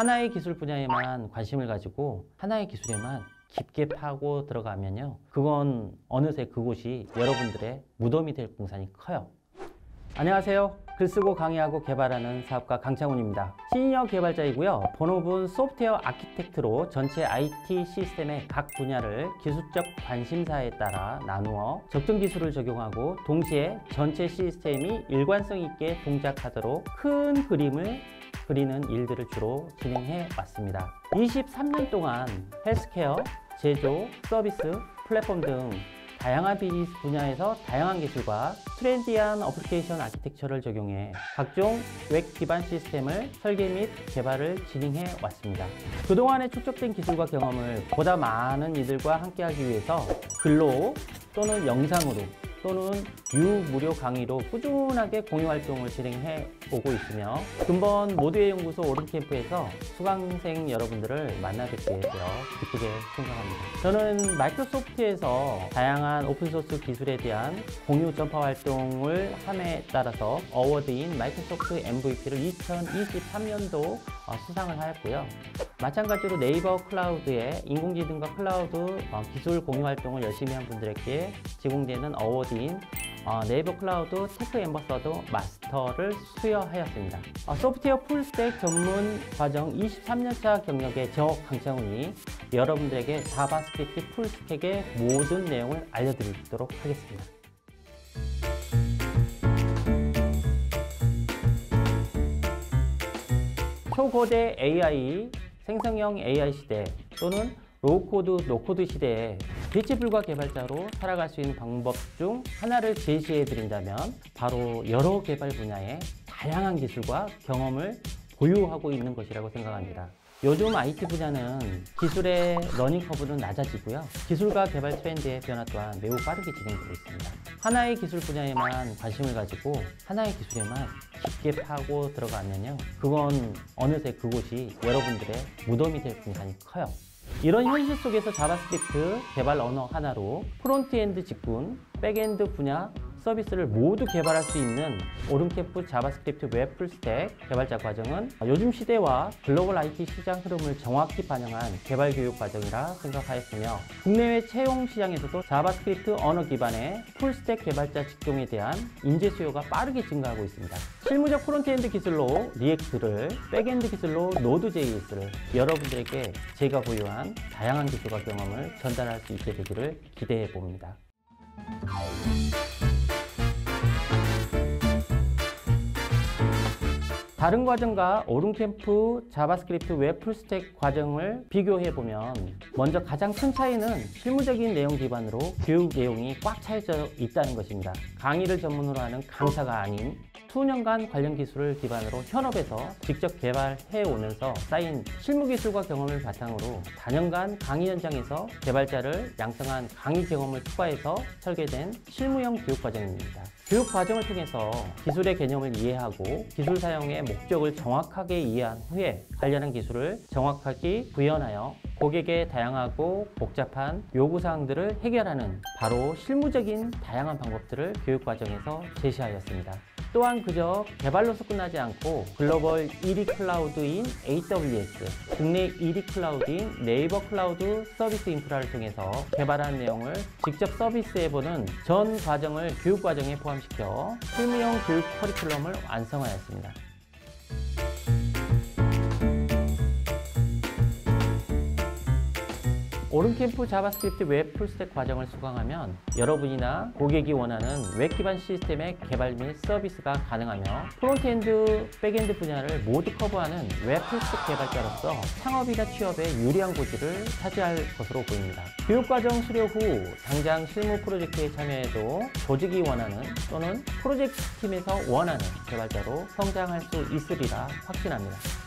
하나의 기술 분야에만 관심을 가지고 하나의 기술에만 깊게 파고 들어가면요. 그건 어느새 그곳이 여러분들의 무덤이 될 공산이 커요. 안녕하세요. 글쓰고 강의하고 개발하는 사업가 강창훈입니다. 시니어 개발자이고요. 본업은 소프트웨어 아키텍트로 전체 IT 시스템의 각 분야를 기술적 관심사에 따라 나누어 적정 기술을 적용하고 동시에 전체 시스템이 일관성 있게 동작하도록 큰 그림을 그리는 일들을 주로 진행해 왔습니다. 23년 동안 헬스케어, 제조, 서비스, 플랫폼 등 다양한 비즈니스 분야에서 다양한 기술과 trendy한 application architecture를 적용해 각종 웹 기반 시스템을 설계 및 개발을 진행해 왔습니다. 그동안의 축적된 기술과 경험을 보다 많은 이들과 함께하기 위해서 글로 또는 영상으로 또는 유무료 강의로 꾸준하게 공유 활동을 진행해 오고 있으며 금번 모두의 연구소 오름캠프에서 수강생 여러분들을 만나 뵙게 되어 기쁘게 생각합니다. 저는 마이크로소프트에에서 다양한 open source 기술에 대한 공유 전파 활동을 함에 따라서 award인 마이크로소프트 MVP를 2023년도 어, 수상을 하였고요. 마찬가지로 네이버 클라우드의 인공지능과 클라우드 어, 기술 공유 활동을 열심히 한 분들에게 제공되는 award인 어, 네이버 클라우드 Tech Ambassador Master를 수여하였습니다. 소프트웨어 full stack 전문 과정 23년차 경력의 저 강창훈이 여러분들에게 JavaScript full stack의 모든 내용을 알려드리도록 하겠습니다. 초거대 AI, 생성형 AI 시대 또는 low code, no code 시대에 대체 불가 개발자로 살아갈 수 있는 방법 중 하나를 제시해 드린다면 바로 여러 개발 분야의 다양한 기술과 경험을 보유하고 있는 것이라고 생각합니다. 요즘 IT 분야는 기술의 learning curve는 낮아지고요. 기술과 개발 트렌드의 변화 또한 매우 빠르게 진행되고 있습니다. 하나의 기술 분야에만 관심을 가지고 하나의 기술에만 깊게 파고 들어가면요. 그건 어느새 그곳이 여러분들의 무덤이 될 공산이 커요. 이런 현실 속에서 JavaScript 개발 언어 하나로 frontend 직군, backend 분야 서비스를 모두 개발할 수 있는 오름캠프 JavaScript 웹 full stack 개발자 과정은 요즘 시대와 글로벌 IT 시장 흐름을 정확히 반영한 개발 교육 과정이라 생각하였으며 국내외 채용 시장에서도 JavaScript 언어 기반의 full stack 개발자 직종에 대한 인재 수요가 빠르게 증가하고 있습니다. 실무적 frontend 기술로 React를, backend 기술로 Node.js를 여러분들에게 제가 보유한 다양한 기술과 경험을 전달할 수 있게 되기를 기대해 봅니다. 다른 과정과 오름캠프 JavaScript 웹 full stack 과정을 비교해 보면 먼저 가장 큰 차이는 실무적인 내용 기반으로 교육 내용이 꽉 차여져 있다는 것입니다. 강의를 전문으로 하는 강사가 아닌 수년간 관련 기술을 기반으로 현업에서 직접 개발해 오면서 쌓인 실무 기술과 경험을 바탕으로 다년간 강의 현장에서 개발자를 양성한 강의 경험을 추가해서 설계된 실무형 교육 과정입니다. 교육 과정을 통해서 기술의 개념을 이해하고 기술 사용의 목적을 정확하게 이해한 후에 관련한 기술을 정확하게 구현하여 고객의 다양하고 복잡한 요구사항들을 해결하는 바로 실무적인 다양한 방법들을 교육 과정에서 제시하였습니다. 또한 그저 개발로서 끝나지 않고 글로벌 1위 클라우드인 AWS, 국내 1위 클라우드인 네이버 클라우드 서비스 인프라를 통해서 개발한 내용을 직접 서비스해보는 전 과정을 교육 과정에 포함시켜 실무형 교육 커리큘럼을 완성하였습니다. 오름캠프 JavaScript 웹 full stack 과정을 수강하면 여러분이나 고객이 원하는 웹 기반 시스템의 개발 및 서비스가 가능하며 frontend, backend 분야를 모두 커버하는 웹 full stack 개발자로서 창업이나 취업에 유리한 고지를 차지할 것으로 보입니다. 교육과정 수료 후 당장 실무 프로젝트에 참여해도 조직이 원하는 또는 프로젝트 팀에서 원하는 개발자로 성장할 수 있으리라 확신합니다.